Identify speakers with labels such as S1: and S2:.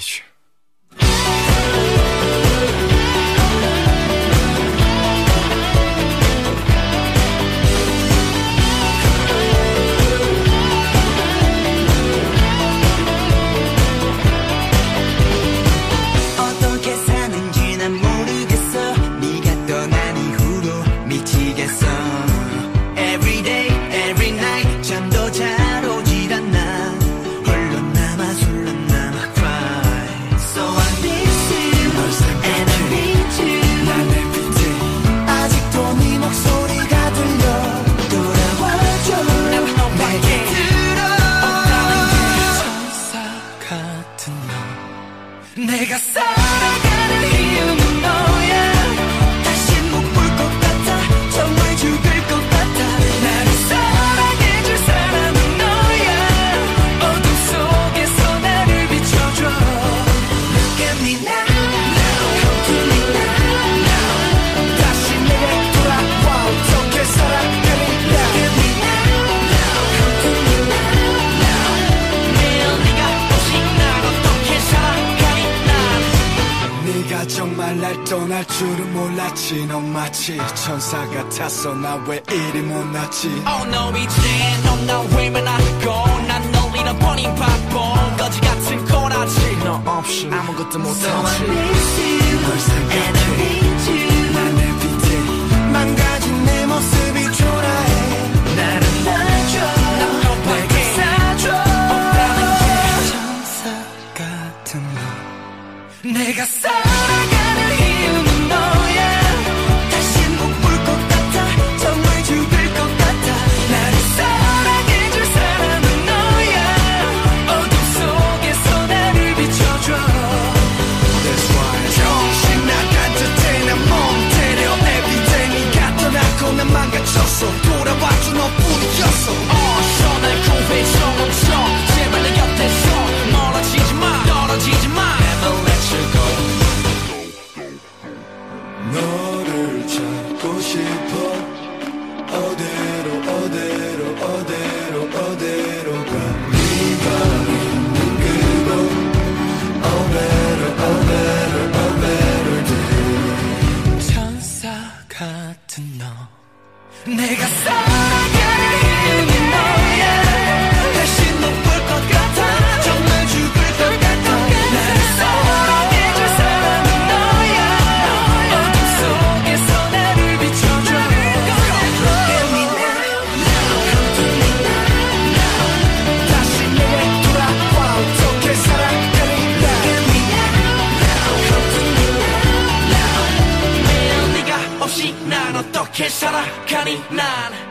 S1: Иванович. 날 날 떠날 줄은 몰랐지. 넌 마치 천사 같았어. 나 왜 이리 못났지?
S2: Oh no 이제 넌나 외면하고 난널 잃어버린 바보 거지 같은 꼬라지.
S1: 너 없이 아무것도 못하지.
S3: So I miss you
S1: 널 생각해. 망가진 내 모습이 초라해.
S3: 나를 놔줘. 내가 사랑 보고
S1: 싶어. 어디
S2: kesara kaninään.